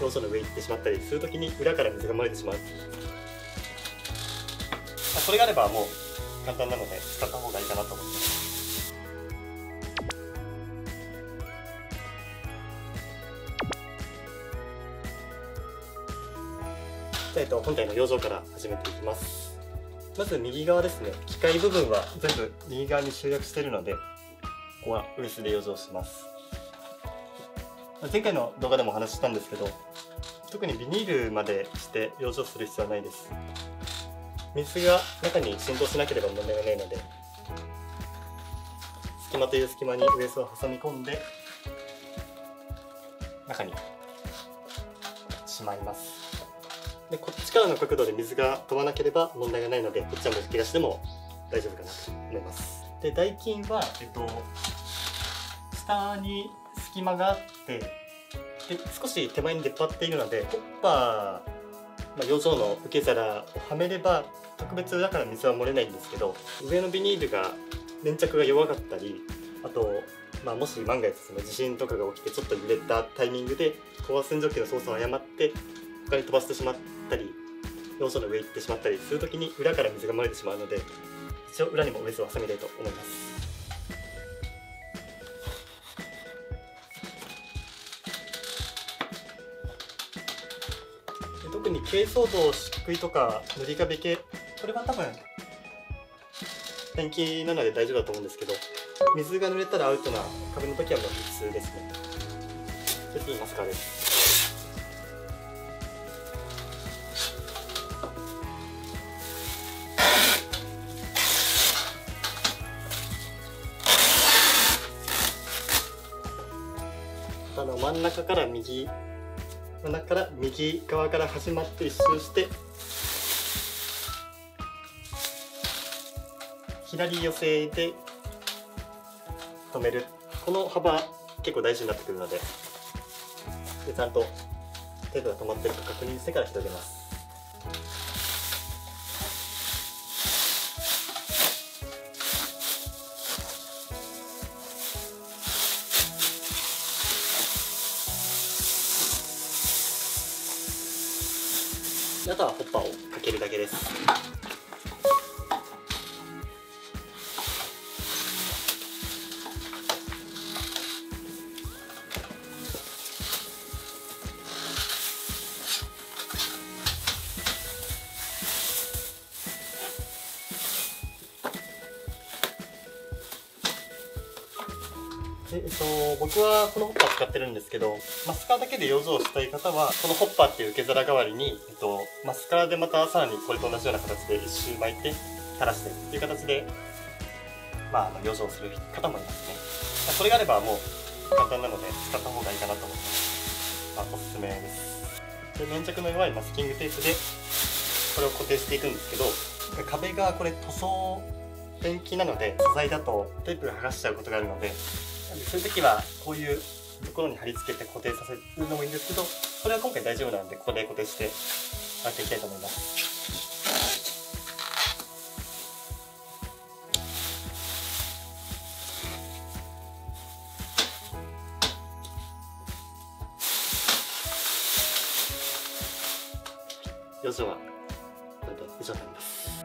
要素の上行って。しまったりするときに裏から水が漏れてしまうこれがあればもう簡単なので使った方がい。い。かなと思い。ます、えっと、本体の養生から始めてい。きますまず右側ですね機械部分は全部右側に集約してい。るのでここはウエスで養生します前回の動画でもお話ししたんですけど特にビニールまでして養生する必要はないです。水が中に浸透しなければ問題がないので隙間という隙間にウエスを挟み込んで中にしまいます。でこっちからの角度で水が飛ばなければ問題がないのでこっちはむき出しでも大丈夫かなと思います。で代金は、えっと、下に隙間があってで少し手前に出っ張っているのでホッパー、まあ、養生の受け皿をはめれば特別だから水は漏れないんですけど上のビニールが粘着が弱かったりあと、まあ、もし万が一その地震とかが起きてちょっと揺れたタイミングで高圧洗浄機の操作を誤って他に飛ばしてしまったり要素の上行ってしまったりするときに裏から水が漏れてしまうので一応裏にもウエスを挟みたいと思います。特に珪藻土漆喰とか塗り壁系これは多分ペンキなので大丈夫だと思うんですけど水が濡れたらアウトな壁の時はもう必須ですね。で次マスカラです。あの真ん中から右穴から右側から始まって一周して左寄せで止める。この幅結構大事になってくるのででちゃんとテープが止まってるか確認してから広げます。あとはホッパーをかけるだけです。えっと、僕はこのホッパー使ってるんですけどマスカラだけで養生したい方はこのホッパーっていう受け皿代わりに、えっと、マスカラでまたさらにこれと同じような形で一周巻いて垂らしてっていう形で、まあ、養生する方もいますね。これがあればもう簡単なので使った方がいいかなと思います、まあ、おすすめです。で粘着の弱いマスキングテープでこれを固定していくんですけど壁がこれ塗装ペンキなので素材だとテープが剥がしちゃうことがあるのでそういう時はこういうところに貼り付けて固定させるのもいいんですけどこれは今回大丈夫なのでここで固定してやっていきたいと思います。養生はこれで以上になります。